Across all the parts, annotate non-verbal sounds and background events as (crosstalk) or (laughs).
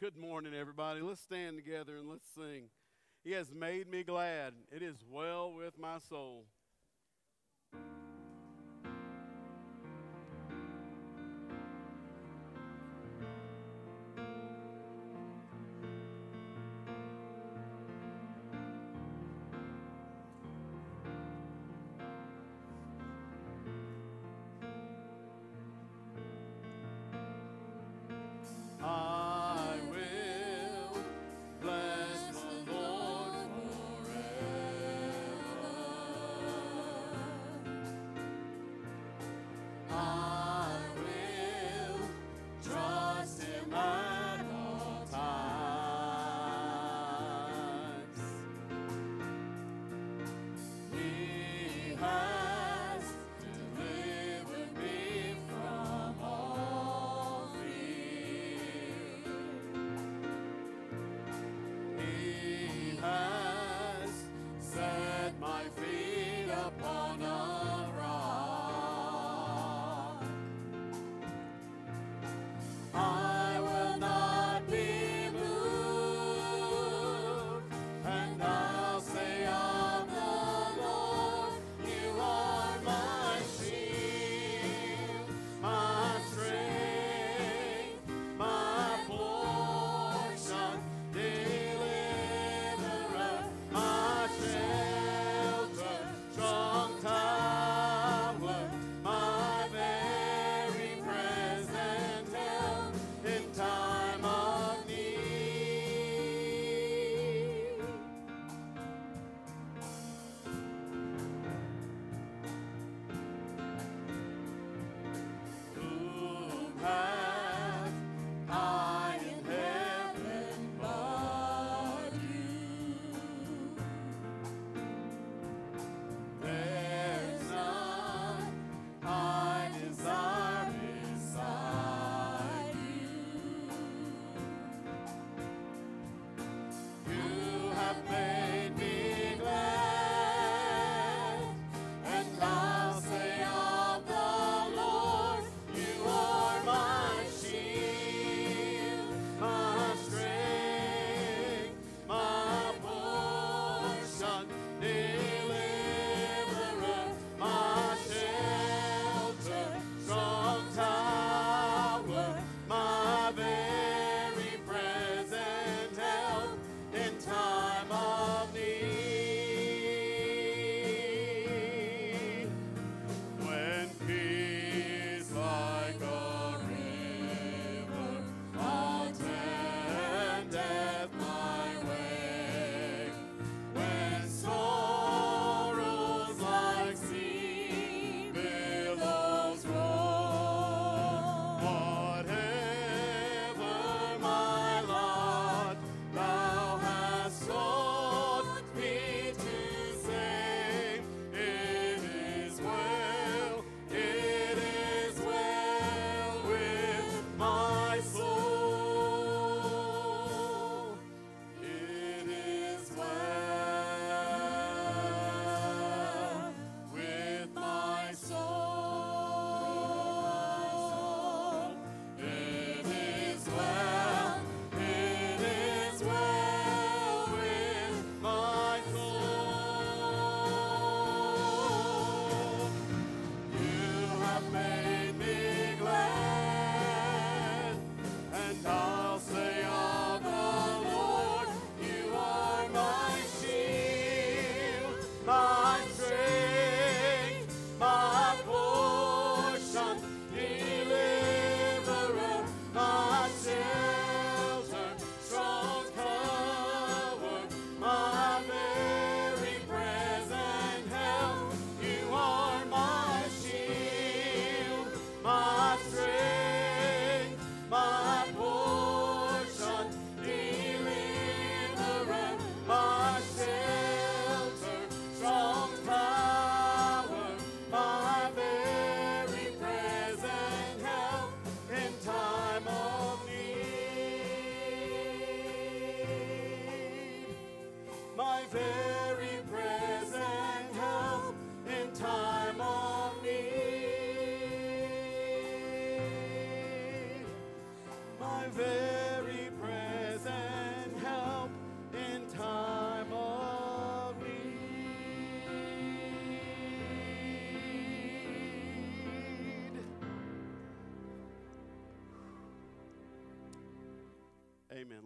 Good morning, everybody. Let's stand together and let's sing. He has made me glad. It is well with my soul.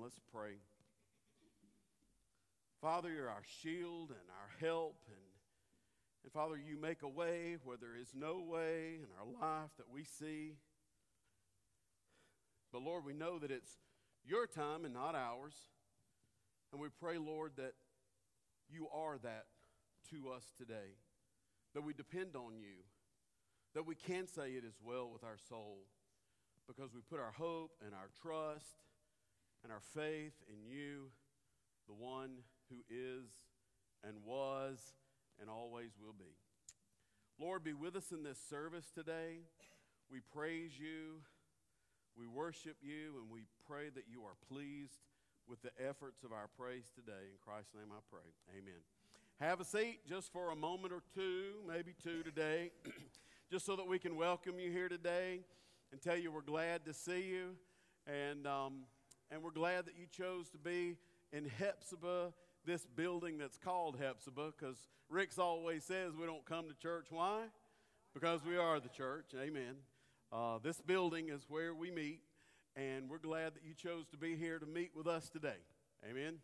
Let's pray. Father, you're our shield and our help. And, and Father, you make a way where there is no way in our life that we see. But Lord, we know that it's your time and not ours. And we pray, Lord, that you are that to us today, that we depend on you, that we can say it is well with our soul because we put our hope and our trust and our faith in you, the one who is and was and always will be. Lord, be with us in this service today. We praise you, we worship you, and we pray that you are pleased with the efforts of our praise today. In Christ's name I pray. Amen. Have a seat just for a moment or two, maybe two today, (clears throat) just so that we can welcome you here today and tell you we're glad to see you. And, um, and we're glad that you chose to be in Hephzibah, this building that's called Hephzibah, because Rick's always says we don't come to church. Why? Because we are the church. Amen. Uh, this building is where we meet, and we're glad that you chose to be here to meet with us today. Amen.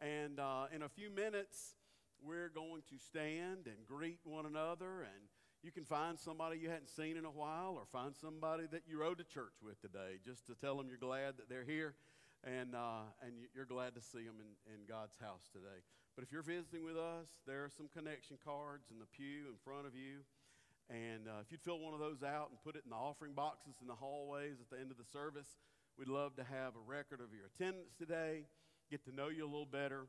And uh, in a few minutes, we're going to stand and greet one another, and you can find somebody you hadn't seen in a while, or find somebody that you rode to church with today, just to tell them you're glad that they're here, and uh, and you're glad to see them in, in God's house today. But if you're visiting with us, there are some connection cards in the pew in front of you. And uh, if you'd fill one of those out and put it in the offering boxes in the hallways at the end of the service, we'd love to have a record of your attendance today, get to know you a little better,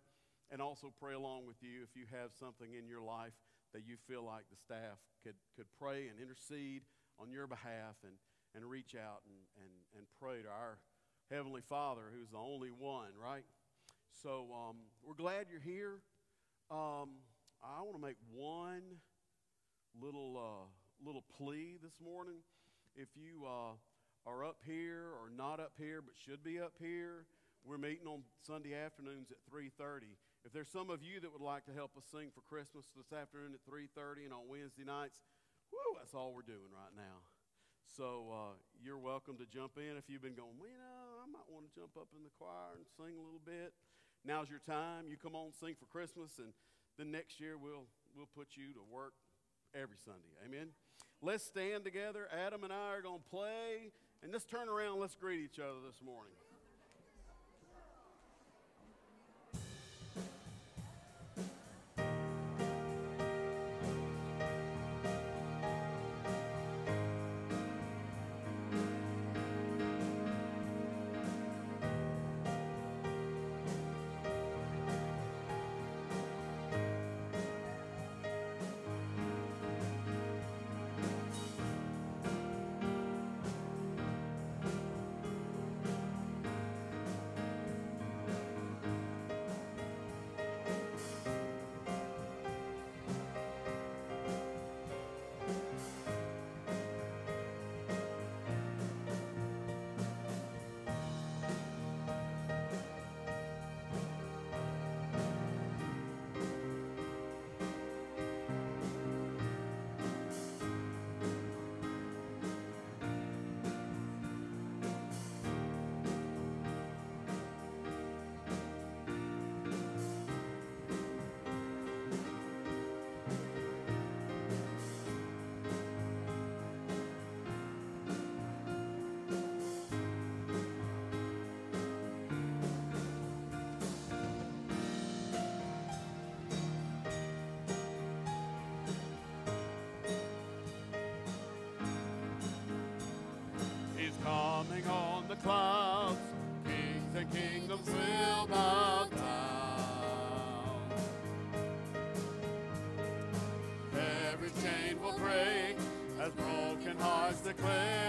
and also pray along with you if you have something in your life that you feel like the staff could, could pray and intercede on your behalf and, and reach out and, and, and pray to our Heavenly Father, who's the only one, right? So um, we're glad you're here. Um, I want to make one little uh, little plea this morning. If you uh, are up here or not up here, but should be up here, we're meeting on Sunday afternoons at 3:30. If there's some of you that would like to help us sing for Christmas this afternoon at 3:30 and on Wednesday nights, whoo, that's all we're doing right now. So uh, you're welcome to jump in if you've been going. You know, might want to jump up in the choir and sing a little bit. Now's your time. You come on, sing for Christmas, and then next year we'll we'll put you to work every Sunday. Amen. Let's stand together. Adam and I are going to play. And let's turn around. Let's greet each other this morning. Broken hearts declare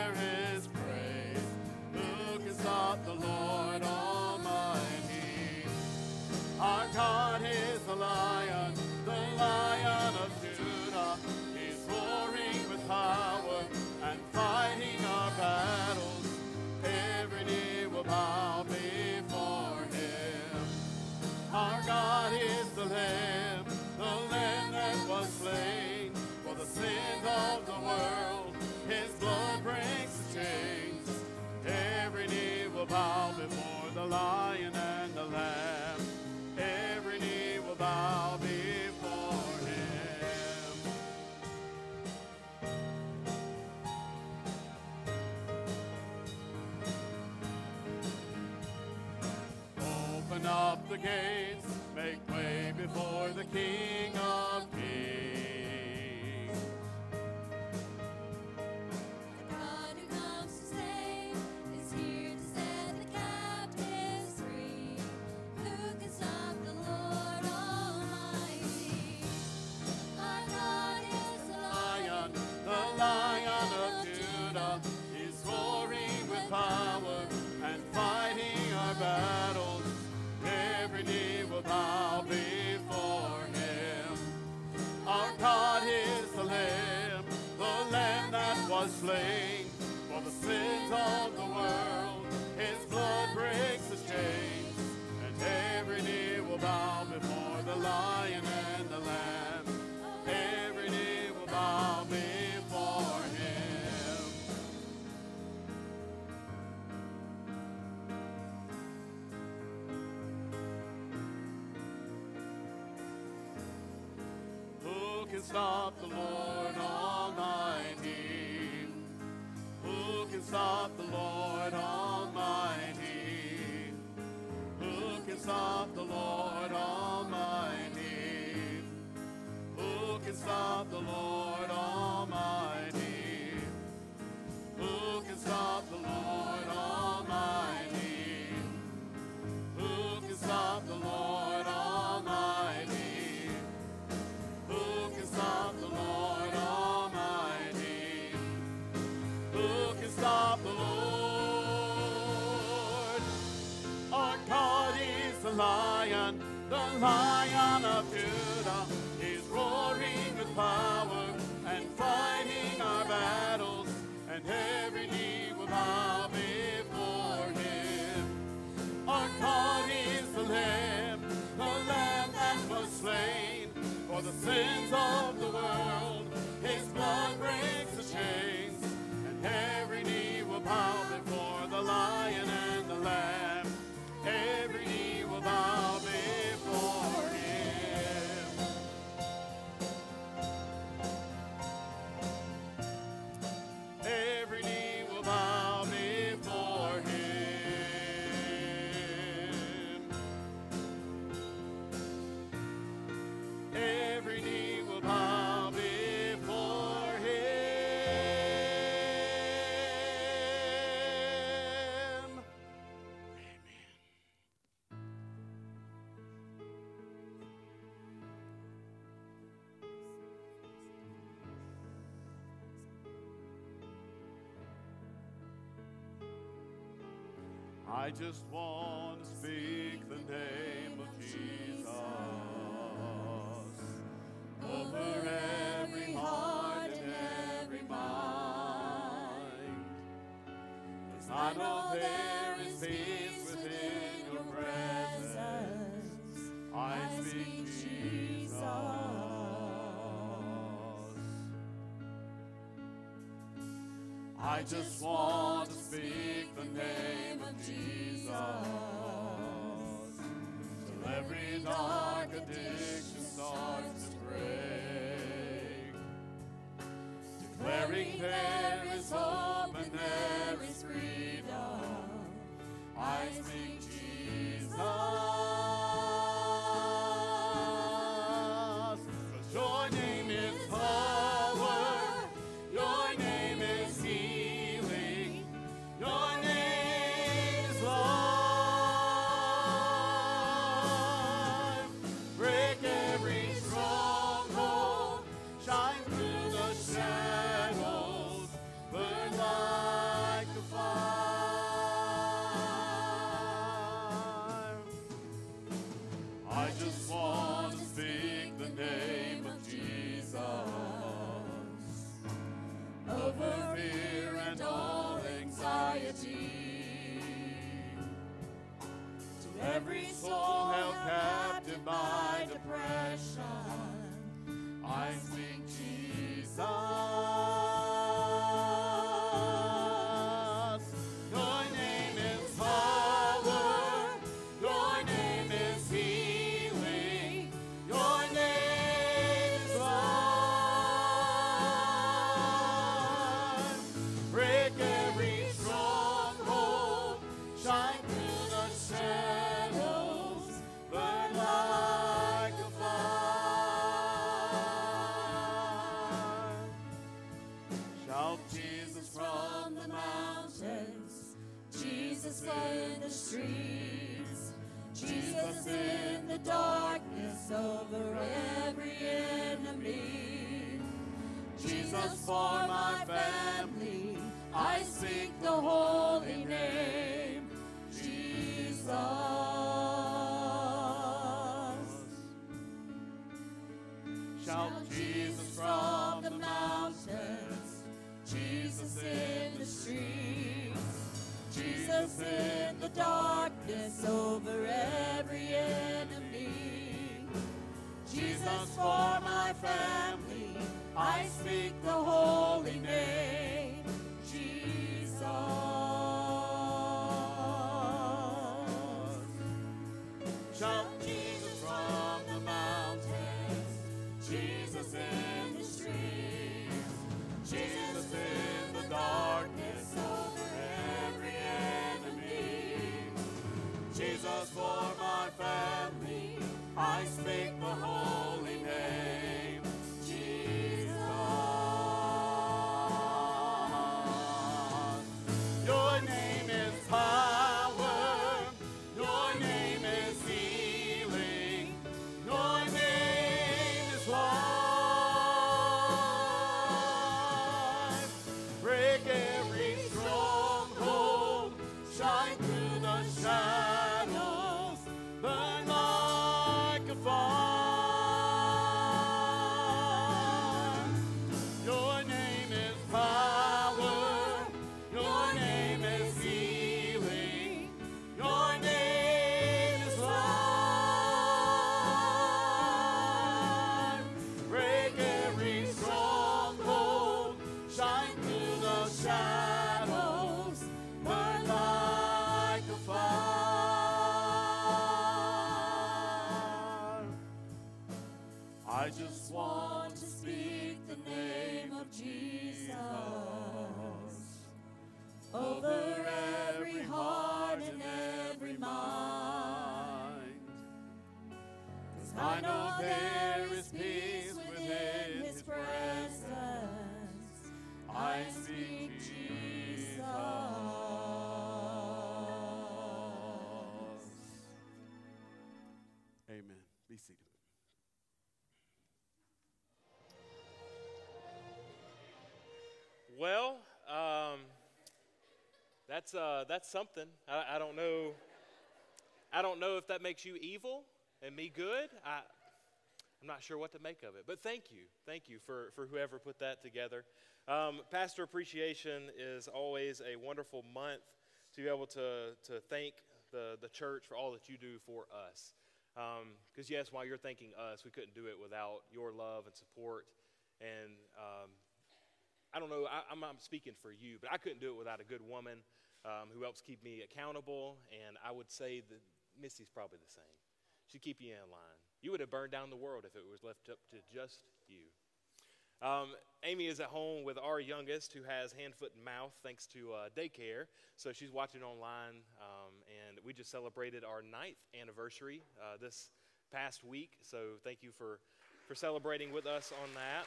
I just want to speak the name of Jesus over every heart and every mind. Cause I know there is healing. I just want to speak the name of Jesus. Till every dark addiction starts to break, declaring Shout Jesus from the mountains, Jesus in the streets, Jesus in the darkness over every enemy. Jesus for my family, I speak the holy name, just want to speak the name of Jesus over every heart and every mind. 'Cause I know there is peace within His presence. I speak Jesus. Well, um, that's uh, that's something. I, I don't know. I don't know if that makes you evil and me good. I, I'm not sure what to make of it. But thank you, thank you for for whoever put that together. Um, Pastor Appreciation is always a wonderful month to be able to to thank the the church for all that you do for us. Because yes, while you're thanking us, we couldn't do it without your love and support. And um, I don't know, I, I'm not speaking for you, but I couldn't do it without a good woman um, who helps keep me accountable. And I would say that Missy's probably the same. She'd keep you in line. You would have burned down the world if it was left up to just you. Um, Amy is at home with our youngest, who has hand, foot, and mouth thanks to uh, daycare. So she's watching online, um, and we just celebrated our ninth anniversary uh, this past week. So thank you for for celebrating with us on that.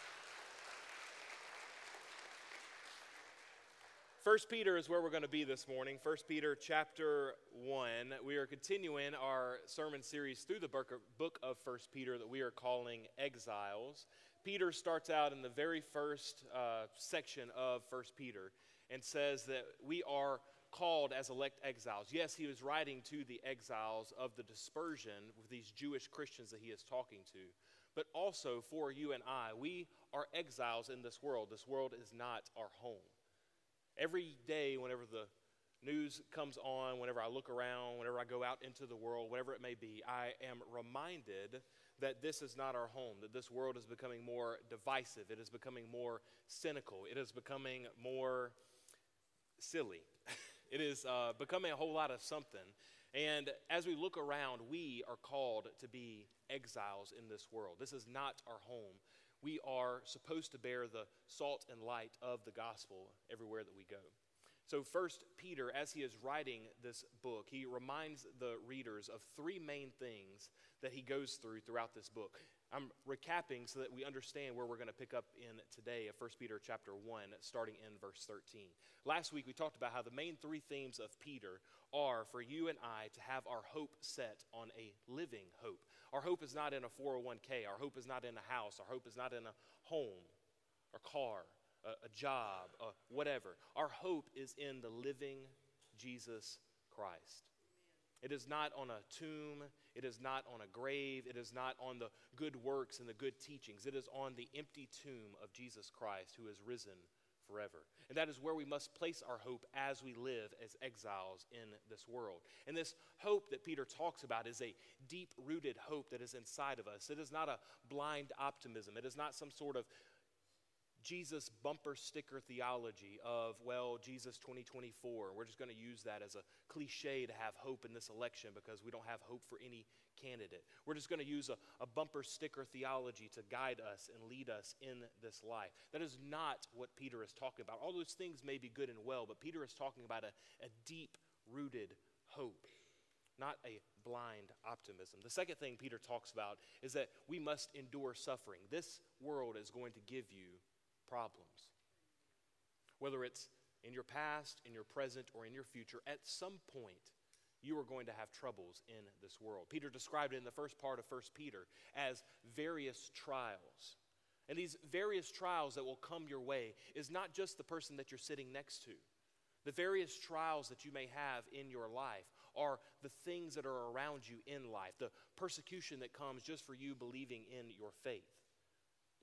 First Peter is where we're going to be this morning. First Peter chapter 1. We are continuing our sermon series through the book of- book of First Peter that we are calling Exiles. Peter starts out in the very first uh, section of First Peter and says that we are called as elect exiles. Yes, he was writing to the exiles of the dispersion with these Jewish Christians that he is talking to, but also for you and I. We are exiles in this world. This world is not our home. Every day, whenever the news comes on, whenever I look around, whenever I go out into the world, whatever it may be, I am reminded that this is not our home, that this world is becoming more divisive, it is becoming more cynical, it is becoming more silly. (laughs) it is uh, becoming a whole lot of something. And as we look around, we are called to be exiles in this world. This is not our home. We are supposed to bear the salt and light of the gospel everywhere that we go. So, first, Peter, as he is writing this book, he reminds the readers of three main things that he goes through throughout this book. I'm recapping so that we understand where we're going to pick up in today of 1 Peter chapter 1, starting in verse 13. Last week we talked about how the main three themes of Peter are for you and I to have our hope set on a living hope. Our hope is not in a 401k, our hope is not in a house, our hope is not in a home, a car, a, a job, a whatever. Our hope is in the living Jesus Christ. It is not on a tomb. It is not on a grave. It is not on the good works and the good teachings. It is on the empty tomb of Jesus Christ who has risen forever. And that is where we must place our hope as we live as exiles in this world. And this hope that Peter talks about is a deep rooted hope that is inside of us. It is not a blind optimism, it is not some sort of Jesus bumper sticker theology of, well, Jesus 2024. We're just going to use that as a cliche to have hope in this election because we don't have hope for any candidate. We're just going to use a, a bumper sticker theology to guide us and lead us in this life. That is not what Peter is talking about. All those things may be good and well, but Peter is talking about a, a deep rooted hope not a blind optimism. The second thing Peter talks about is that we must endure suffering. This world is going to give you problems. Whether it's in your past, in your present, or in your future, at some point, you are going to have troubles in this world. Peter described it in the first part of 1 Peter as various trials. And these various trials that will come your way is not just the person that you're sitting next to. The various trials that you may have in your life are the things that are around you in life, the persecution that comes just for you believing in your faith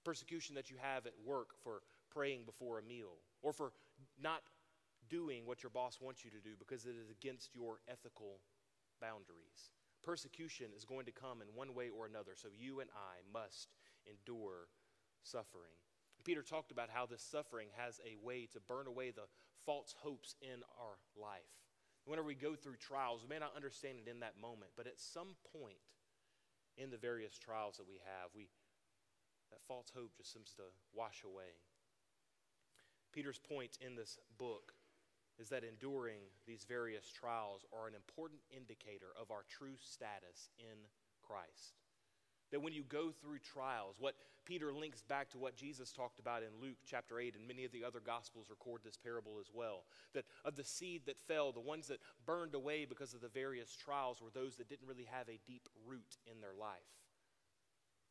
persecution that you have at work for praying before a meal, or for not doing what your boss wants you to do because it is against your ethical boundaries. Persecution is going to come in one way or another, so you and I must endure suffering. Peter talked about how this suffering has a way to burn away the false hopes in our life. Whenever we go through trials, we may not understand it in that moment, but at some point in the various trials that we have, we that false hope just seems to wash away. Peter's point in this book is that enduring these various trials are an important indicator of our true status in Christ. That when you go through trials, what Peter links back to what Jesus talked about in Luke chapter 8, and many of the other gospels record this parable as well. That of the seed that fell, the ones that burned away because of the various trials were those that didn't really have a deep root in their life.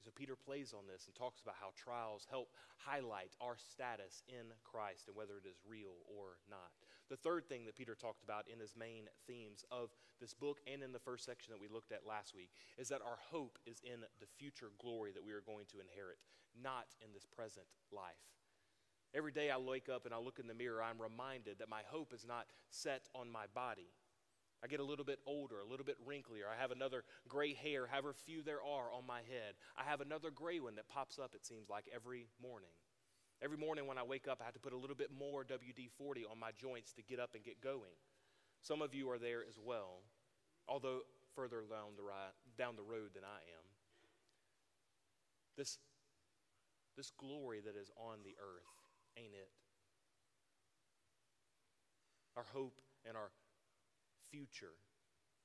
So Peter plays on this and talks about how trials help highlight our status in Christ and whether it is real or not. The third thing that Peter talked about in his main themes of this book and in the first section that we looked at last week is that our hope is in the future glory that we are going to inherit, not in this present life. Every day I wake up and I look in the mirror, I'm reminded that my hope is not set on my body, I get a little bit older, a little bit wrinklier. I have another gray hair, however few there are on my head. I have another gray one that pops up, it seems like, every morning. Every morning when I wake up, I have to put a little bit more WD 40 on my joints to get up and get going. Some of you are there as well, although further down the, down the road than I am. This, this glory that is on the earth, ain't it? Our hope and our future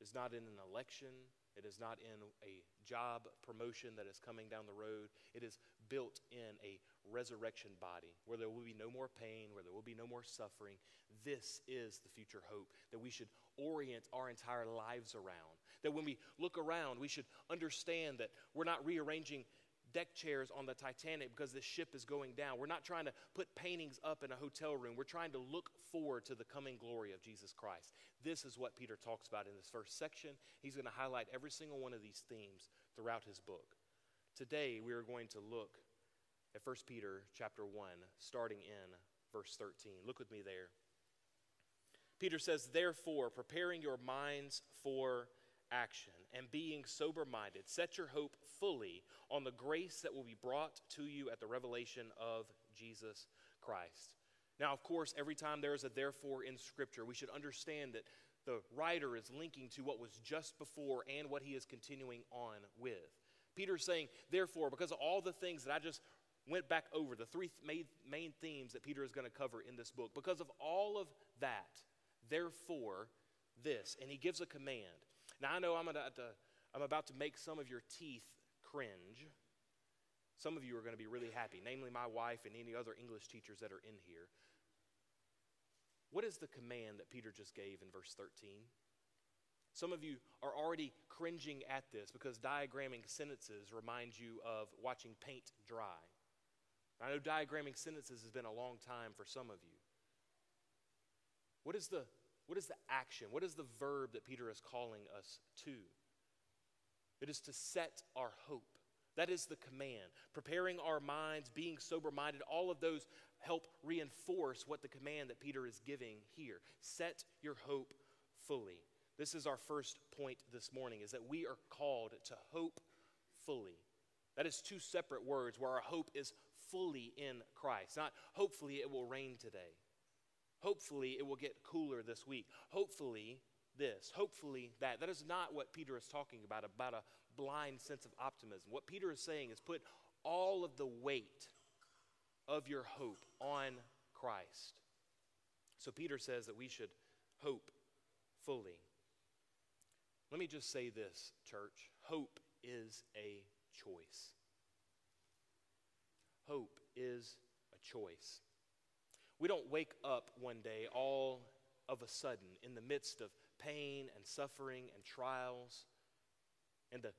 is not in an election. It is not in a job promotion that is coming down the road. It is built in a resurrection body where there will be no more pain, where there will be no more suffering. This is the future hope that we should orient our entire lives around. That when we look around, we should understand that we're not rearranging deck chairs on the Titanic because the ship is going down. We're not trying to put paintings up in a hotel room. We're trying to look forward to the coming glory of Jesus Christ. This is what Peter talks about in this first section. He's going to highlight every single one of these themes throughout his book. Today we are going to look at 1 Peter chapter 1 starting in verse 13. Look with me there. Peter says, "Therefore, preparing your minds for action and being sober minded, set your hope fully on the grace that will be brought to you at the revelation of Jesus Christ. Now, of course, every time there is a therefore in Scripture, we should understand that the writer is linking to what was just before and what he is continuing on with. Peter's saying, therefore, because of all the things that I just went back over, the three main, main themes that Peter is going to cover in this book, because of all of that, therefore, this, and he gives a command. Now, I know I'm, gonna, I'm about to make some of your teeth cringe Some of you are going to be really happy, namely my wife and any other English teachers that are in here. What is the command that Peter just gave in verse 13? Some of you are already cringing at this because diagramming sentences reminds you of watching paint dry. I know diagramming sentences has been a long time for some of you. What is the, what is the action? What is the verb that Peter is calling us to? It is to set our hope. That is the command. Preparing our minds, being sober minded, all of those help reinforce what the command that Peter is giving here. Set your hope fully. This is our first point this morning is that we are called to hope fully. That is two separate words where our hope is fully in Christ. Not hopefully it will rain today. Hopefully it will get cooler this week. Hopefully this. Hopefully that. That is not what Peter is talking about, about a blind sense of optimism. What Peter is saying is put all of the weight of your hope on Christ. So Peter says that we should hope fully. Let me just say this, church hope is a choice. Hope is a choice. We don't wake up one day all of a sudden in the midst of pain and suffering and trials and the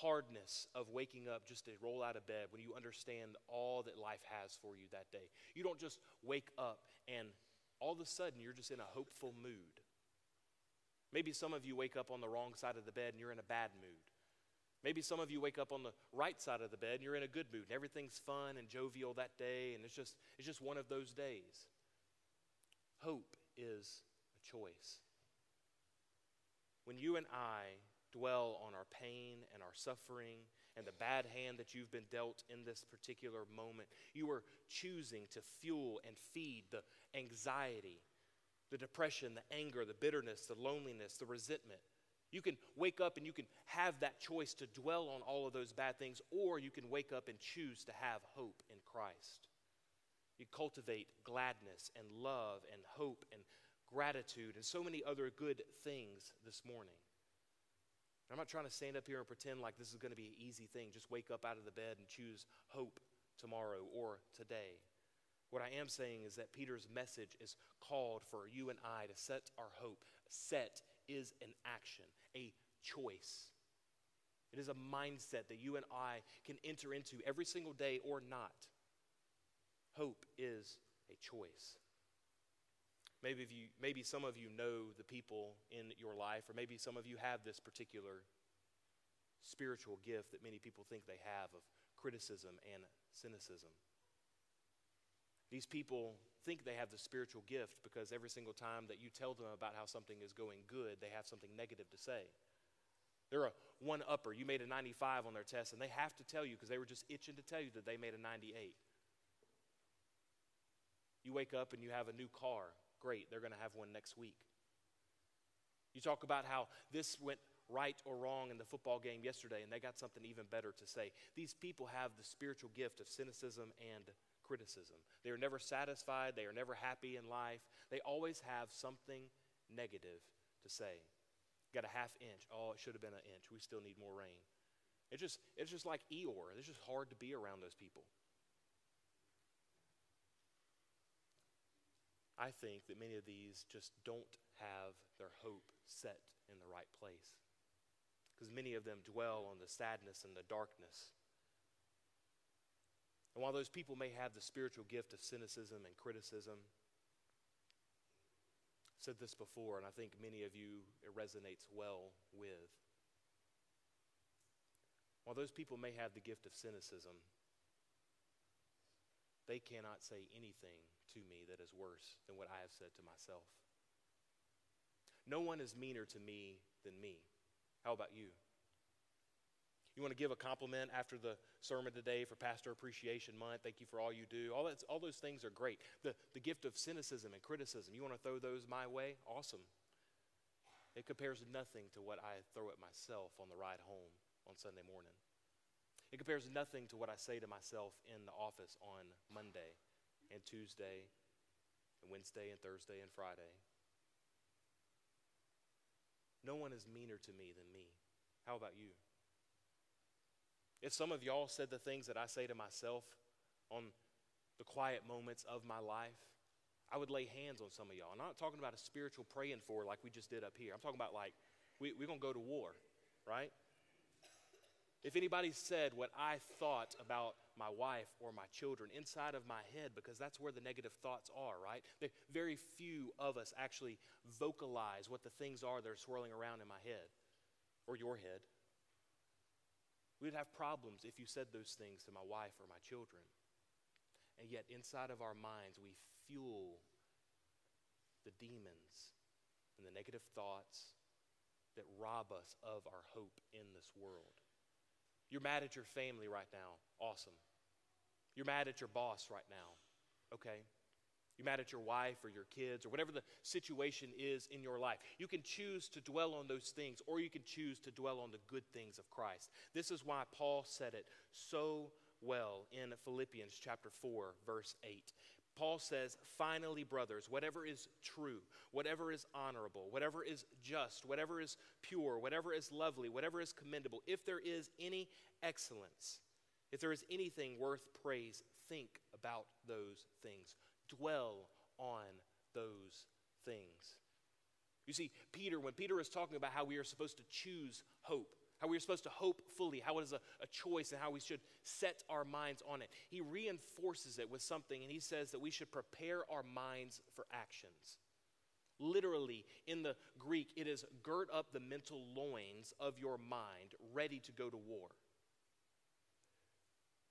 hardness of waking up just to roll out of bed when you understand all that life has for you that day. You don't just wake up and all of a sudden you're just in a hopeful mood. Maybe some of you wake up on the wrong side of the bed and you're in a bad mood. Maybe some of you wake up on the right side of the bed and you're in a good mood and everything's fun and jovial that day and it's just it's just one of those days. Hope is a choice. When you and I dwell on our pain and our suffering and the bad hand that you've been dealt in this particular moment, you are choosing to fuel and feed the anxiety, the depression, the anger, the bitterness, the loneliness, the resentment. You can wake up and you can have that choice to dwell on all of those bad things, or you can wake up and choose to have hope in Christ. You cultivate gladness and love and hope and gratitude and so many other good things this morning. I'm not trying to stand up here and pretend like this is going to be an easy thing. Just wake up out of the bed and choose hope tomorrow or today. What I am saying is that Peter's message is called for you and I to set our hope. Set is an action, a choice. It is a mindset that you and I can enter into every single day or not. Hope is a choice. Maybe, if you, maybe some of you know the people in your life, or maybe some of you have this particular spiritual gift that many people think they have of criticism and cynicism. These people think they have the spiritual gift because every single time that you tell them about how something is going good, they have something negative to say. They're a one upper. You made a 95 on their test, and they have to tell you because they were just itching to tell you that they made a 98. You wake up and you have a new car. Great, they're going to have one next week. You talk about how this went right or wrong in the football game yesterday, and they got something even better to say. These people have the spiritual gift of cynicism and criticism. They are never satisfied, they are never happy in life. They always have something negative to say. Got a half inch. Oh, it should have been an inch. We still need more rain. It's just, it's just like Eeyore. It's just hard to be around those people. I think that many of these just don't have their hope set in the right place. Because many of them dwell on the sadness and the darkness. And while those people may have the spiritual gift of cynicism and criticism, I've said this before, and I think many of you it resonates well with. While those people may have the gift of cynicism, they cannot say anything to me that is worse than what I have said to myself. No one is meaner to me than me. How about you? You want to give a compliment after the sermon today for Pastor Appreciation Month? Thank you for all you do. All, that, all those things are great. The, the gift of cynicism and criticism, you want to throw those my way? Awesome. It compares nothing to what I throw at myself on the ride home on Sunday morning. It compares nothing to what I say to myself in the office on Monday and Tuesday and Wednesday and Thursday and Friday. No one is meaner to me than me. How about you? If some of y'all said the things that I say to myself on the quiet moments of my life, I would lay hands on some of y'all. I'm not talking about a spiritual praying for like we just did up here. I'm talking about like we, we're going to go to war, right? If anybody said what I thought about my wife or my children inside of my head, because that's where the negative thoughts are, right? Very few of us actually vocalize what the things are that are swirling around in my head or your head. We'd have problems if you said those things to my wife or my children. And yet, inside of our minds, we fuel the demons and the negative thoughts that rob us of our hope in this world. You're mad at your family right now. Awesome. You're mad at your boss right now. Okay. You're mad at your wife or your kids or whatever the situation is in your life. You can choose to dwell on those things or you can choose to dwell on the good things of Christ. This is why Paul said it so well in Philippians chapter 4 verse 8. Paul says, finally, brothers, whatever is true, whatever is honorable, whatever is just, whatever is pure, whatever is lovely, whatever is commendable, if there is any excellence, if there is anything worth praise, think about those things. Dwell on those things. You see, Peter, when Peter is talking about how we are supposed to choose hope, how we are supposed to hope fully, how it is a, a, choice, and how we should set our minds on it. He reinforces it with something, and he says that we should prepare our minds for actions. Literally, in the Greek, it is gird up the mental loins of your mind, ready to go to war.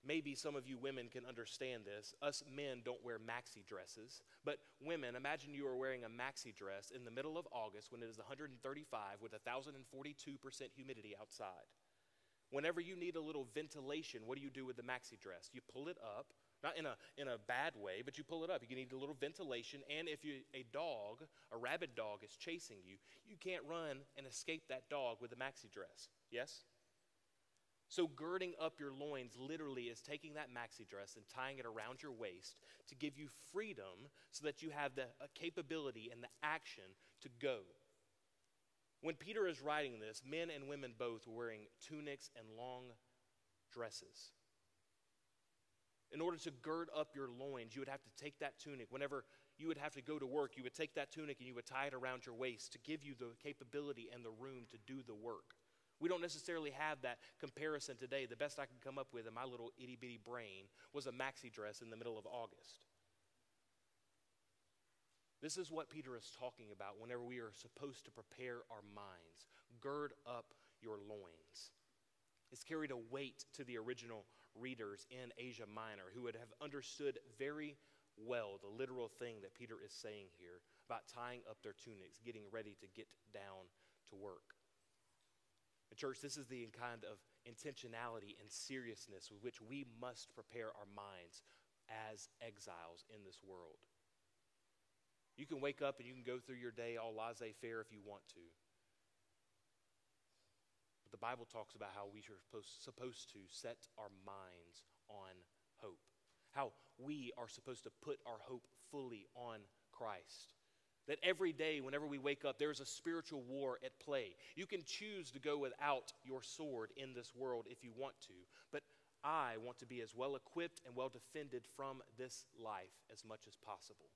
Maybe some of you women can understand this. Us men don't wear maxi dresses, but women, imagine you are wearing a maxi dress in the middle of August when it is 135 with 1,042% humidity outside. Whenever you need a little ventilation, what do you do with the maxi dress? You pull it up, not in a, in a bad way, but you pull it up. You need a little ventilation, and if you, a dog, a rabid dog, is chasing you, you can't run and escape that dog with a maxi dress. Yes? So, girding up your loins literally is taking that maxi dress and tying it around your waist to give you freedom so that you have the capability and the action to go. When Peter is writing this, men and women both were wearing tunics and long dresses. In order to gird up your loins, you would have to take that tunic. Whenever you would have to go to work, you would take that tunic and you would tie it around your waist to give you the capability and the room to do the work. We don't necessarily have that comparison today. The best I could come up with in my little itty bitty brain was a maxi dress in the middle of August. This is what Peter is talking about whenever we are supposed to prepare our minds. Gird up your loins. It's carried a weight to the original readers in Asia Minor who would have understood very well the literal thing that Peter is saying here about tying up their tunics, getting ready to get down to work. And church, this is the kind of intentionality and seriousness with which we must prepare our minds as exiles in this world. You can wake up and you can go through your day all laissez faire if you want to. But the Bible talks about how we are supposed to set our minds on hope, how we are supposed to put our hope fully on Christ. That every day, whenever we wake up, there's a spiritual war at play. You can choose to go without your sword in this world if you want to, but I want to be as well equipped and well defended from this life as much as possible.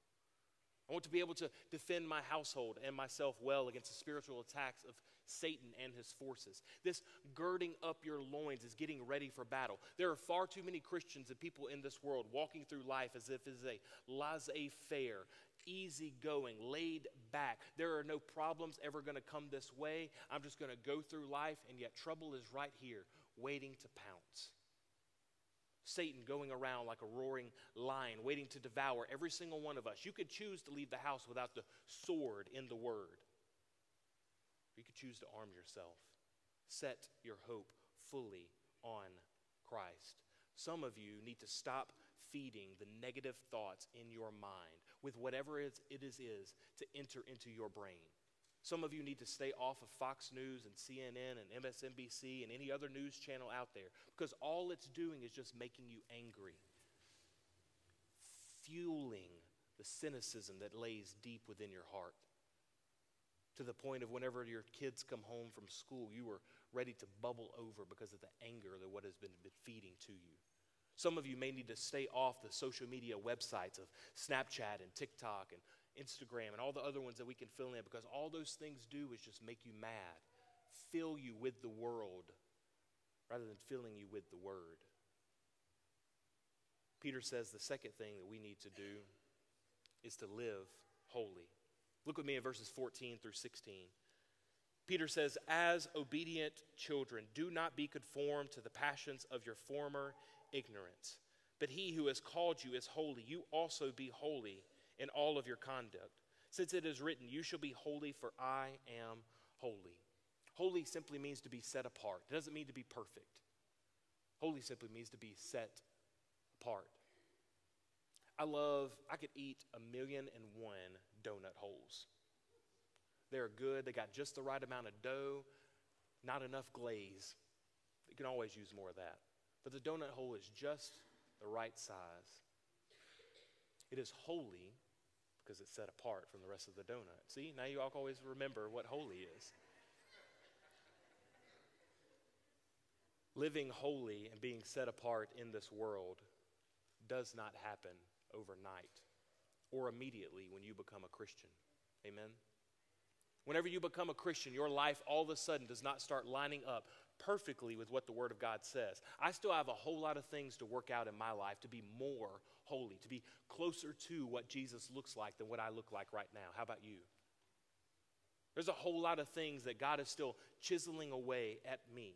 I want to be able to defend my household and myself well against the spiritual attacks of Satan and his forces. This girding up your loins is getting ready for battle. There are far too many Christians and people in this world walking through life as if it's a laissez faire, easy going, laid back. There are no problems ever going to come this way. I'm just going to go through life, and yet trouble is right here, waiting to pounce. Satan going around like a roaring lion, waiting to devour every single one of us. You could choose to leave the house without the sword in the word. You could choose to arm yourself. Set your hope fully on Christ. Some of you need to stop feeding the negative thoughts in your mind with whatever it is, is to enter into your brain. Some of you need to stay off of Fox News and CNN and MSNBC and any other news channel out there because all it's doing is just making you angry, fueling the cynicism that lays deep within your heart. to the point of whenever your kids come home from school, you are ready to bubble over because of the anger that what has been feeding to you. Some of you may need to stay off the social media websites of Snapchat and TikTok and Instagram and all the other ones that we can fill in because all those things do is just make you mad, fill you with the world rather than filling you with the word. Peter says the second thing that we need to do is to live holy. Look with me in verses 14 through 16. Peter says, As obedient children, do not be conformed to the passions of your former ignorance. But he who has called you is holy. You also be holy in all of your conduct. Since it is written, You shall be holy, for I am holy. Holy simply means to be set apart, it doesn't mean to be perfect. Holy simply means to be set apart. I love, I could eat a million and one donut holes. They're good, they got just the right amount of dough, not enough glaze. You can always use more of that. But the donut hole is just the right size. It is holy because it's set apart from the rest of the donut. See, now you all always remember what holy is. Living holy and being set apart in this world does not happen overnight or immediately when you become a Christian. Amen? Whenever you become a Christian, your life all of a sudden does not start lining up perfectly with what the Word of God says. I still have a whole lot of things to work out in my life to be more holy, to be closer to what Jesus looks like than what I look like right now. How about you? There's a whole lot of things that God is still chiseling away at me.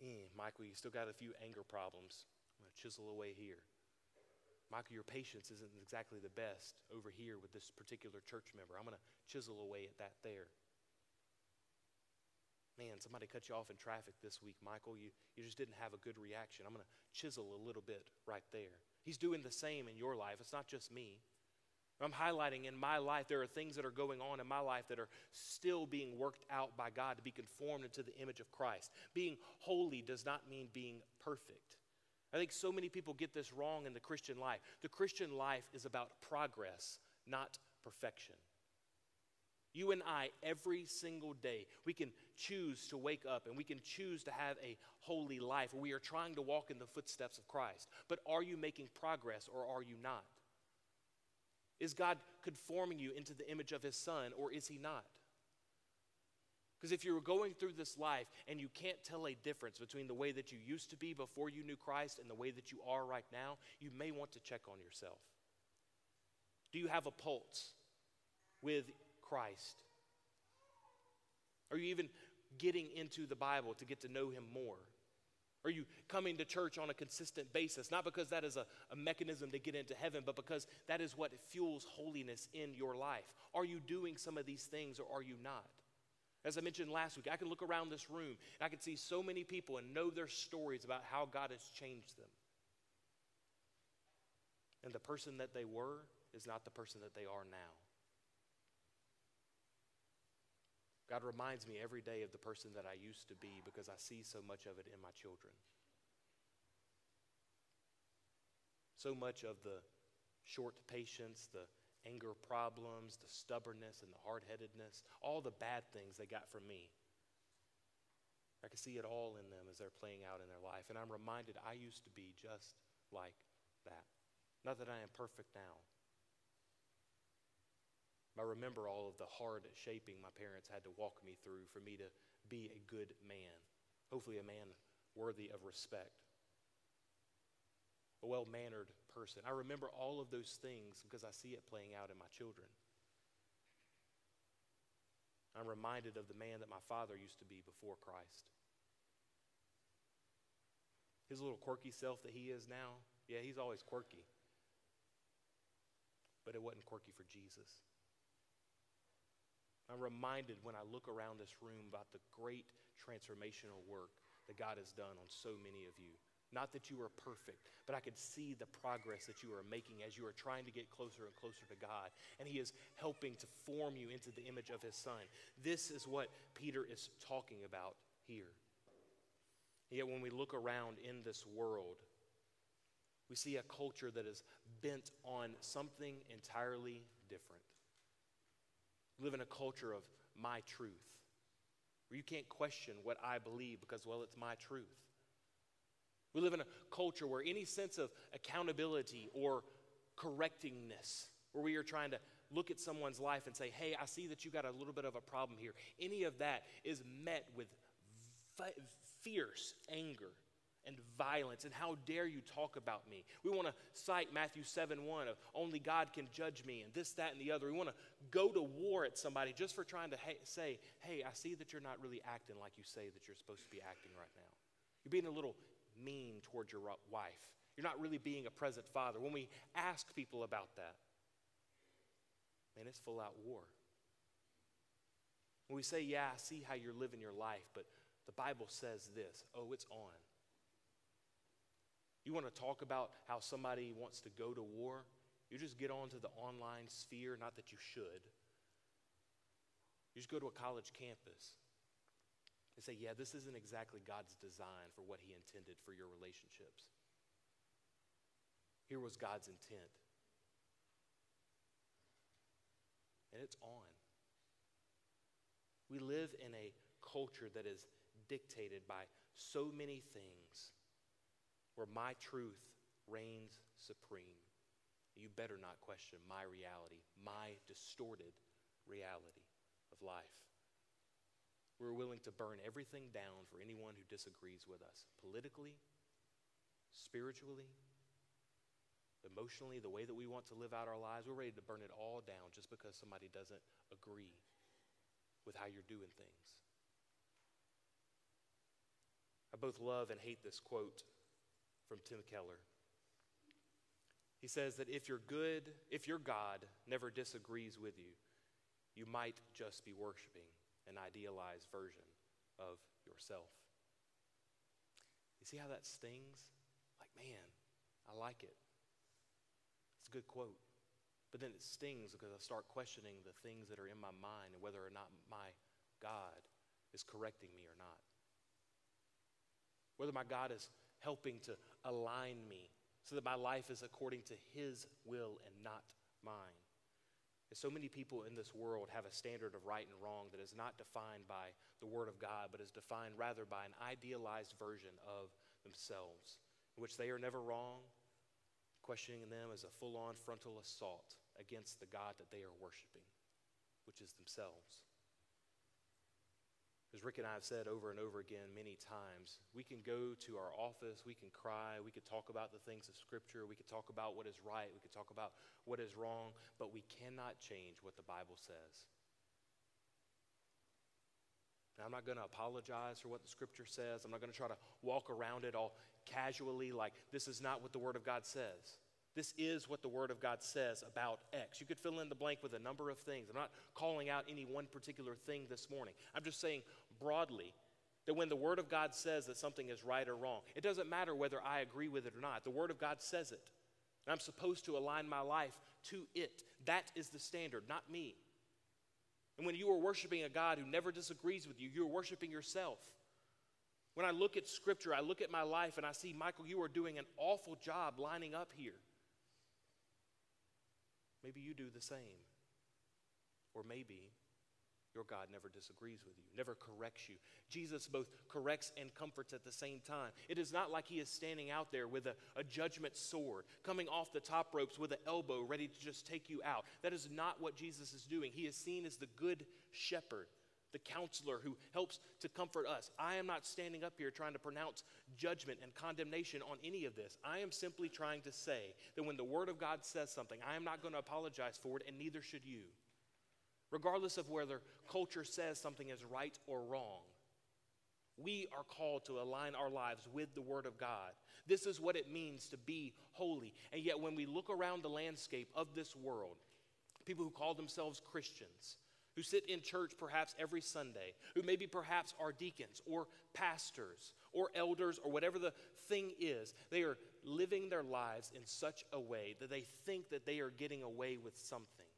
Eh, Michael, you still got a few anger problems. I'm going to chisel away here. Michael, your patience isn't exactly the best over here with this particular church member. I'm going to chisel away at that there. Man, somebody cut you off in traffic this week, Michael. You, you just didn't have a good reaction. I'm going to chisel a little bit right there. He's doing the same in your life. It's not just me. I'm highlighting in my life, there are things that are going on in my life that are still being worked out by God to be conformed into the image of Christ. Being holy does not mean being perfect. I think so many people get this wrong in the Christian life. The Christian life is about progress, not perfection. You and I, every single day, we can choose to wake up and we can choose to have a holy life we are trying to walk in the footsteps of Christ. But are you making progress or are you not? Is God conforming you into the image of His Son or is He not? Because if you're going through this life and you can't tell a difference between the way that you used to be before you knew Christ and the way that you are right now, you may want to check on yourself. Do you have a pulse with Christ? Are you even getting into the Bible to get to know Him more? Are you coming to church on a consistent basis? Not because that is a, a, mechanism to get into heaven, but because that is what fuels holiness in your life. Are you doing some of these things or are you not? As I mentioned last week, I can look around this room and I can see so many people and know their stories about how God has changed them. And the person that they were is not the person that they are now. God reminds me every day of the person that I used to be because I see so much of it in my children. So much of the short patience, the anger problems, the stubbornness and the hard headedness, all the bad things they got from me. I can see it all in them as they're playing out in their life. And I'm reminded I used to be just like that. Not that I am perfect now. I remember all of the hard shaping my parents had to walk me through for me to be a good man, hopefully, a man worthy of respect, a well mannered person. I remember all of those things because I see it playing out in my children. I'm reminded of the man that my father used to be before Christ. His little quirky self that he is now, yeah, he's always quirky. But it wasn't quirky for Jesus. I'm reminded when I look around this room about the great transformational work that God has done on so many of you. Not that you are perfect, but I could see the progress that you are making as you are trying to get closer and closer to God. And He is helping to form you into the image of His Son. This is what Peter is talking about here. Yet when we look around in this world, we see a culture that is bent on something entirely different. Live in a culture of my truth, where you can't question what I believe because, well, it's my truth. We live in a culture where any sense of accountability or correctingness, where we are trying to look at someone's life and say, hey, I see that you got a little bit of a problem here, any of that is met with fi- fierce anger and violence. And how dare you talk about me? We want to cite Matthew 7 1 of only God can judge me and this, that, and the other. We want to go to war at somebody just for trying to ha- say, hey, I see that you're not really acting like you say that you're supposed to be acting right now. You're being a little mean towards your uh, wife. You're not really being a present father. When we ask people about that, man, it's full out war. When we say, yeah, I see how you're living your life, but the Bible says this, oh, it's on. You want to talk about how somebody wants to go to war? You just get onto the online sphere, not that you should. You just go to a college campus and say, yeah, this isn't exactly God's design for what He intended for your relationships. Here was God's intent. And it's on. We live in a culture that is dictated by so many things where my truth reigns supreme. You better not question my reality, my distorted reality of life. We're willing to burn everything down for anyone who disagrees with us politically, spiritually, emotionally, the way that we want to live out our lives. We're ready to burn it all down just because somebody doesn't agree with how you're doing things. I both love and hate this quote from Tim Keller. He says that if you're good, if your God never disagrees with you, you might just be worshiping an idealized version of yourself. You see how that stings? Like, man, I like it. It's a good quote. But then it stings because I start questioning the things that are in my mind and whether or not my God is correcting me or not. Whether my God is helping to align me so that my life is according to His will and not mine. And so many people in this world have a standard of right and wrong that is not defined by the Word of God, but is defined rather by an idealized version of themselves, in which they are never wrong. Questioning them is a full on frontal assault against the God that they are worshiping, which is themselves. As Rick and I have said over and over again many times, we can go to our office, we can cry, we could talk about the things of Scripture, we could talk about what is right, we could talk about what is wrong, but we cannot change what the Bible says. Now, I'm not going to apologize for what the Scripture says. I'm not going to try to walk around it all casually like this is not what the Word of God says. This is what the Word of God says about X. You could fill in the blank with a number of things. I'm not calling out any one particular thing this morning. I'm just saying broadly that when the Word of God says that something is right or wrong, it doesn't matter whether I agree with it or not. The Word of God says it. And I'm supposed to align my life to it. That is the standard, not me. And when you are worshiping a God who never disagrees with you, you're worshiping yourself. When I look at Scripture, I look at my life and I see, Michael, you are doing an awful job lining up here. Maybe you do the same. Or maybe your God never disagrees with you, never corrects you. Jesus both corrects and comforts at the same time. It is not like he is standing out there with a, a judgment sword, coming off the top ropes with an elbow ready to just take you out. That is not what Jesus is doing. He is seen as the good shepherd, the counselor who helps to comfort us. I am not standing up here trying to pronounce judgment and condemnation on any of this. I am simply trying to say that when the Word of God says something, I am not going to apologize for it, and neither should you regardless of whether culture says something is right or wrong. We are called to align our lives with the Word of God. This is what it means to be holy. And yet, when we look around the landscape of this world, people who call themselves Christians, who sit in church perhaps every Sunday, who maybe perhaps are deacons or pastors or elders or whatever the thing is, they are living their lives in such a way that they think that they are getting away with something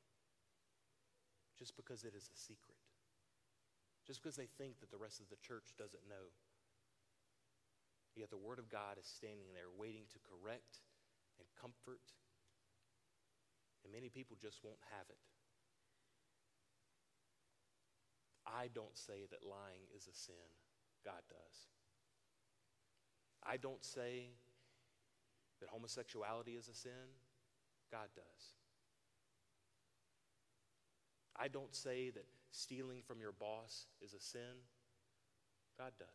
just because it is a secret, just because they think that the rest of the church doesn't know. Yet the Word of God is standing there waiting to correct and comfort, and many people just won't have it. I don't say that lying is a sin. God does. I don't say that homosexuality is a sin. God does. I don't say that stealing from your boss is a sin. God does.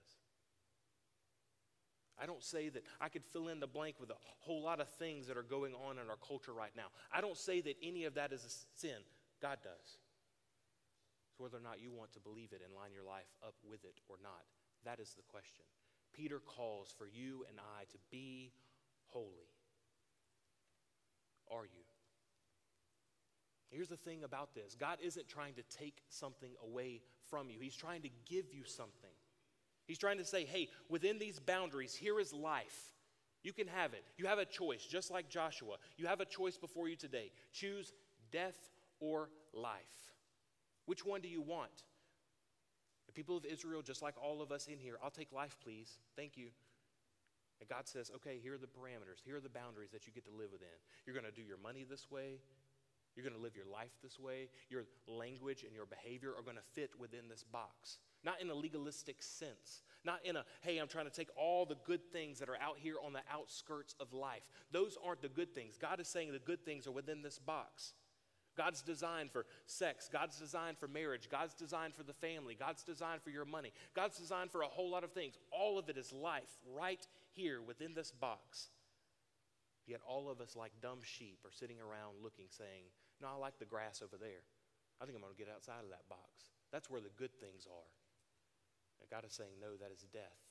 I don't say that I could fill in the blank with a whole lot of things that are going on in our culture right now. I don't say that any of that is a sin. God does. It's whether or not you want to believe it and line your life up with it or not. That is the question. Peter calls for you and I to be holy. Are you? Here's the thing about this God isn't trying to take something away from you, He's trying to give you something. He's trying to say, hey, within these boundaries, here is life. You can have it. You have a choice, just like Joshua. You have a choice before you today. Choose death or life. Which one do you want? The people of Israel, just like all of us in here, I'll take life, please. Thank you. And God says, okay, here are the parameters, here are the boundaries that you get to live within. You're going to do your money this way. You're going to live your life this way. Your language and your behavior are going to fit within this box. Not in a legalistic sense. Not in a, hey, I'm trying to take all the good things that are out here on the outskirts of life. Those aren't the good things. God is saying the good things are within this box. God's designed for sex. God's designed for marriage. God's designed for the family. God's designed for your money. God's designed for a whole lot of things. All of it is life right here within this box. Yet all of us, like dumb sheep, are sitting around looking, saying, No, I like the grass over there. I think I'm going to get outside of that box. That's where the good things are. And God is saying, No, that is death.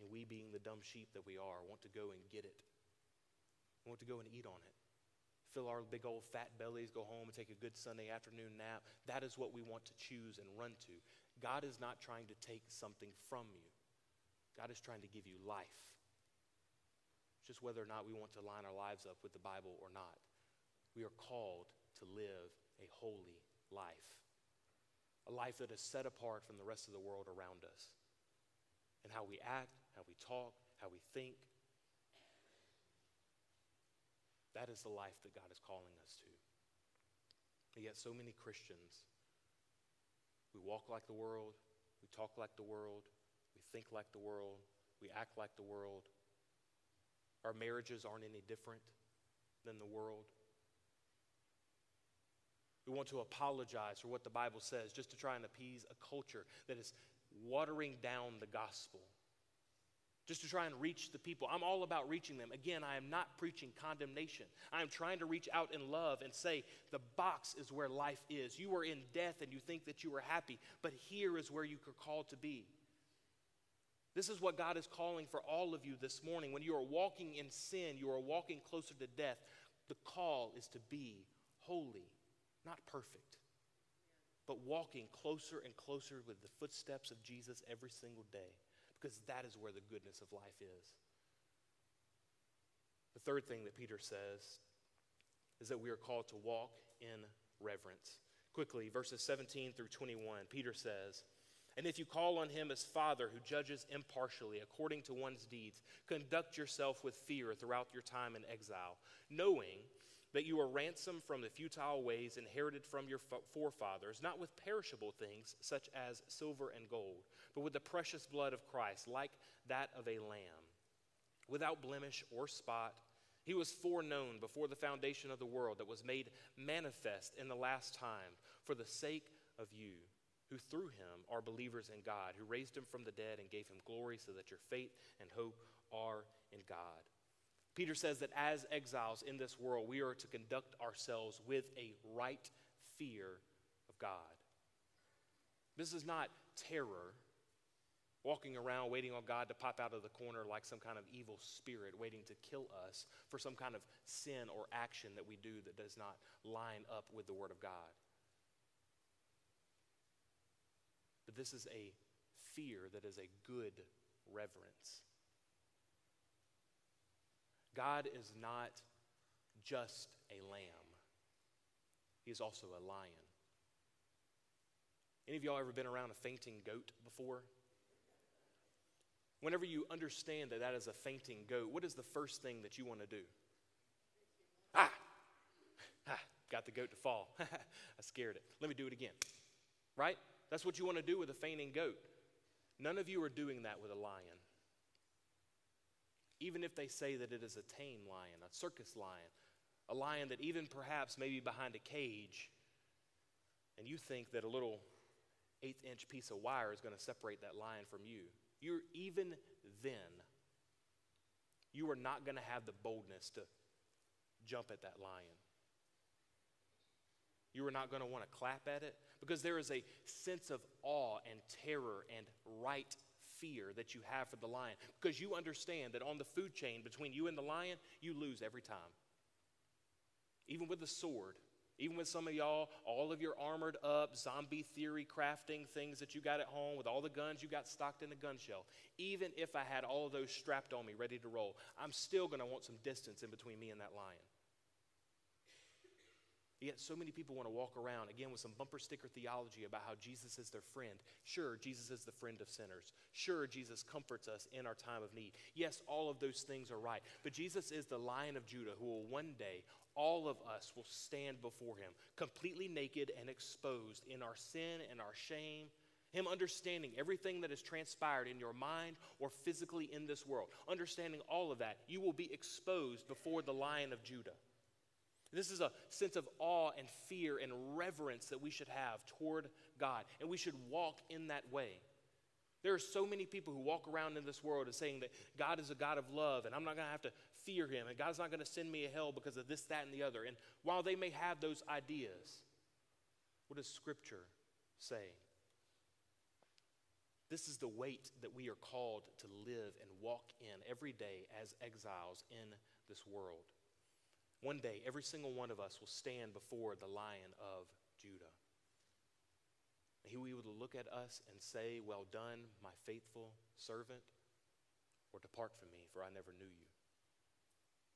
And we, being the dumb sheep that we are, want to go and get it. We want to go and eat on it. Fill our big old fat bellies, go home and take a good Sunday afternoon nap. That is what we want to choose and run to. God is not trying to take something from you, God is trying to give you life. It's just whether or not we want to line our lives up with the Bible or not. We are called to live a holy life, a life that is set apart from the rest of the world around us. And how we act, how we talk, how we think. That is the life that God is calling us to. And yet, so many Christians, we walk like the world, we talk like the world, we think like the world, we act like the world, our marriages aren't any different than the world. We want to apologize for what the Bible says just to try and appease a culture that is watering down the gospel, just to try and reach the people. I'm all about reaching them. Again, I am not preaching condemnation. I am trying to reach out in love and say, the box is where life is. You are in death and you think that you are happy, but here is where you are called to be. This is what God is calling for all of you this morning. When you are walking in sin, you are walking closer to death. The call is to be holy, not perfect, but walking closer and closer with the footsteps of Jesus every single day, because that is where the goodness of life is. The third thing that Peter says is that we are called to walk in reverence. Quickly, verses 17 through 21, Peter says, and if you call on him as Father who judges impartially according to one's deeds, conduct yourself with fear throughout your time in exile, knowing that you are ransomed from the futile ways inherited from your forefathers, not with perishable things such as silver and gold, but with the precious blood of Christ, like that of a lamb, without blemish or spot. He was foreknown before the foundation of the world, that was made manifest in the last time for the sake of you who through him are believers in God, who raised him from the dead and gave him glory, so that your faith and hope are in God. Peter says that as exiles in this world, we are to conduct ourselves with a right fear of God. This is not terror, walking around waiting on God to pop out of the corner like some kind of evil spirit waiting to kill us for some kind of sin or action that we do that does not line up with the Word of God. But this is a fear that is a good reverence. God is not just a lamb, He is also a lion. Any of y'all ever been around a fainting goat before? Whenever you understand that that is a fainting goat, what is the first thing that you want to do? Ah! (laughs) ah got the goat to fall. (laughs) I scared it. Let me do it again. Right? That's what you want to do with a fainting goat. None of you are doing that with a lion. Even if they say that it is a tame lion, a circus lion, a lion that even perhaps maybe behind a cage, and you think that a little eighth inch piece of wire is going to separate that lion from you. You're even then, you are not going to have the boldness to jump at that lion. You are not going to want to clap at it because there is a sense of awe and terror and right fear that you have for the lion because you understand that on the food chain between you and the lion, you lose every time. Even with the sword, even with some of y'all, all of your armored up, zombie theory crafting things that you got at home, with all the guns you got stocked in the gun shelf, even if I had all of those strapped on me ready to roll, I'm still going to want some distance in between me and that lion. Yet so many people want to walk around, again, with some bumper sticker theology about how Jesus is their friend. Sure, Jesus is the friend of sinners. Sure, Jesus comforts us in our time of need. Yes, all of those things are right. But Jesus is the lion of Judah who will one day, all of us will stand before him, completely naked and exposed in our sin and our shame. Him understanding everything that has transpired in your mind or physically in this world, understanding all of that, you will be exposed before the lion of Judah. This is a sense of awe and fear and reverence that we should have toward God, and we should walk in that way. There are so many people who walk around in this world and saying that God is a God of love, and I'm not going to have to fear Him, and God's not going to send me to hell because of this, that, and the other. And while they may have those ideas, what does Scripture say? This is the weight that we are called to live and walk in every day as exiles in this world. One day, every single one of us will stand before the lion of Judah. He will look at us and say, Well done, my faithful servant, or depart from me, for I never knew you.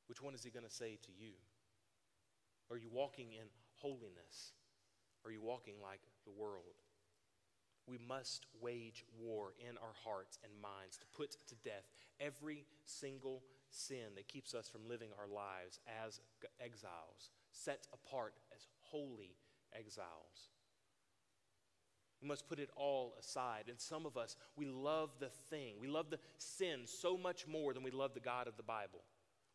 Which one is he going to say to you? Are you walking in holiness? Are you walking like the world? We must wage war in our hearts and minds to put to death every single sin that keeps us from living our lives as exiles, set apart as holy exiles. We must put it all aside. And some of us, we love the thing. We love the sin so much more than we love the God of the Bible.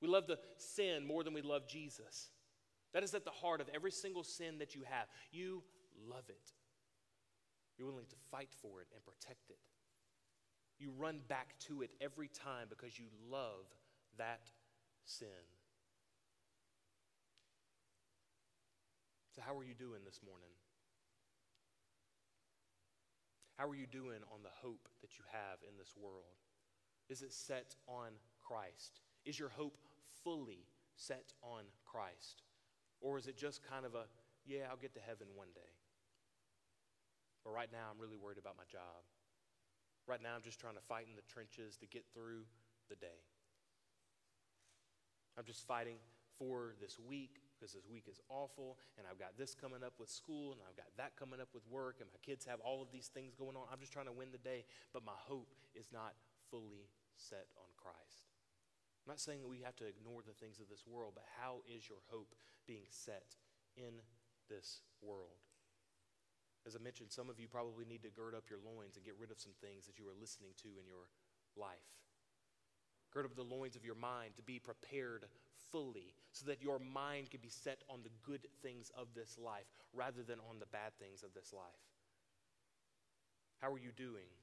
We love the sin more than we love Jesus. That is at the heart of every single sin that you have. You love it. You're willing to fight for it and protect it. You run back to it every time because you love that sin. So, how are you doing this morning? How are you doing on the hope that you have in this world? Is it set on Christ? Is your hope fully set on Christ? Or is it just kind of a, yeah, I'll get to heaven one day? But right now, I'm really worried about my job. Right now, I'm just trying to fight in the trenches to get through the day. I'm just fighting for this week because this week is awful, and I've got this coming up with school, and I've got that coming up with work, and my kids have all of these things going on. I'm just trying to win the day, but my hope is not fully set on Christ. I'm not saying that we have to ignore the things of this world, but how is your hope being set in this world? As I mentioned, some of you probably need to gird up your loins and get rid of some things that you are listening to in your life. Gird up the loins of your mind to be prepared fully so that your mind can be set on the good things of this life rather than on the bad things of this life. How are you doing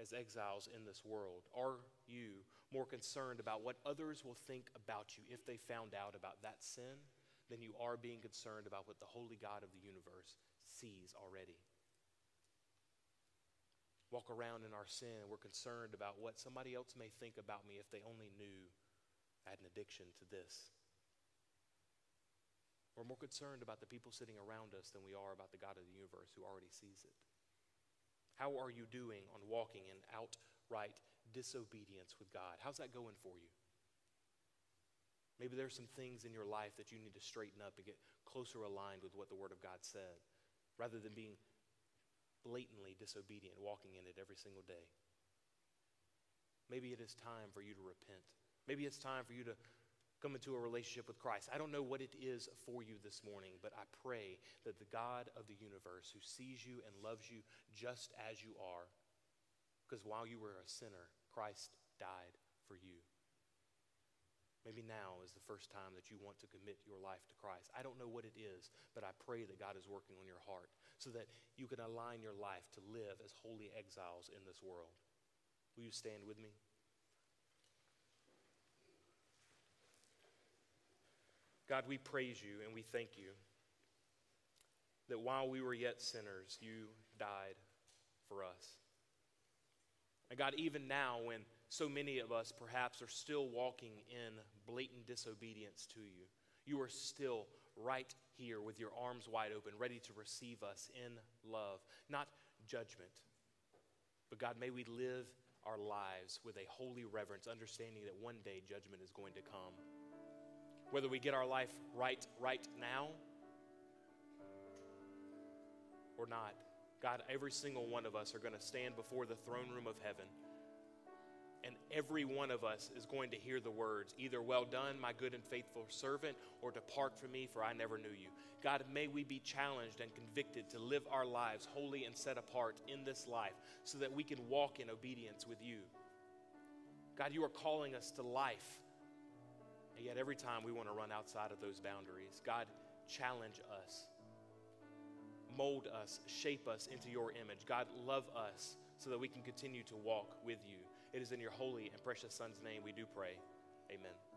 as exiles in this world? Are you more concerned about what others will think about you if they found out about that sin than you are being concerned about what the holy God of the universe sees already? Walk around in our sin we're concerned about what somebody else may think about me if they only knew I had an addiction to this. We're more concerned about the people sitting around us than we are about the God of the universe who already sees it. How are you doing on walking in outright disobedience with God? How's that going for you? Maybe there's some things in your life that you need to straighten up and get closer aligned with what the Word of God said, rather than being blatantly disobedient, walking in it every single day. Maybe it is time for you to repent. Maybe it's time for you to come into a relationship with Christ. I don't know what it is for you this morning, but I pray that the God of the universe, who sees you and loves you just as you are, because while you were a sinner, Christ died for you. Maybe now is the first time that you want to commit your life to Christ. I don't know what it is, but I pray that God is working on your heart so that you can align your life to live as holy exiles in this world. Will you stand with me? God, we praise you and we thank you that while we were yet sinners, you died for us. And God, even now, when so many of us perhaps are still walking in blatant disobedience to you, you are still right here with your arms wide open, ready to receive us in love, not judgment. But God, may we live our lives with a holy reverence, understanding that one day judgment is going to come. Whether we get our life right right now or not, God, every single one of us are going to stand before the throne room of heaven. And every one of us is going to hear the words, either well done, my good and faithful servant, or depart from me, for I never knew you. God, may we be challenged and convicted to live our lives holy and set apart in this life so that we can walk in obedience with you. God, you are calling us to life. And yet, every time we want to run outside of those boundaries, God, challenge us, mold us, shape us into your image. God, love us so that we can continue to walk with you. It is in your holy and precious Son's name we do pray. Amen.